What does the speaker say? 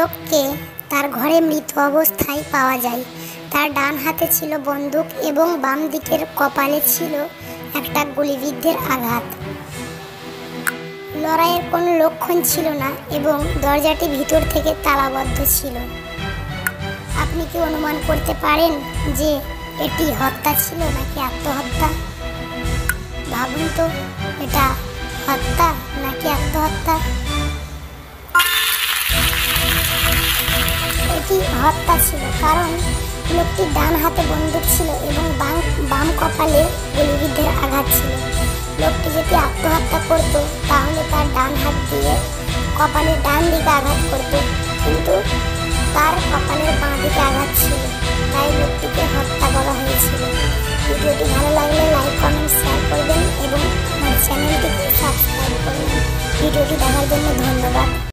লোককে তার ঘরে মৃত অবস্থায় পাওয়া যায়। তার ডান হাতে ছিল বন্দুক এবং বাম দিকের কপালে ছিল একটা গুলিবিদ্ধের আঘাত। লড়াইয়ের কোনো লক্ষণ ছিল না এবং দরজাটি ভিতর থেকে তালাবদ্ধ ছিল। আপনি কি অনুমান করতে পারেন যে এটি হত্যা ছিল নাকি আত্মহত্যা? ভাবুন তো, এটা হত্যা নাকি আত্মহত্যা? এটি হত্যা ছিল? কারণ লোকটি ডান হাতে বন্দুক ছিল এবং বাম বাম কপালে গুলিবিদ্ধের আঘাত ছিল। লোকটি যদি আত্মহত্যা করত, তাহলে তার ডান হাত দিয়ে কপালের ডান দিকে আঘাত করত। কিন্তু তার কপালের বাঁ দিকে আঘাত ছিল। তাই লোকটিকে হত্যা করা হয়েছিল। ভিডিওটি ভালো লাগলে লাইক, কমেন্ট, শেয়ার করবেন এবং আমার চ্যানেলটিকে সাবস্ক্রাইব করবেন। ভিডিওটি দেখার জন্য ধন্যবাদ।